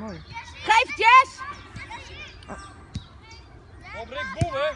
Mooi. Geef Jess! Oh. Op Rick Boemen.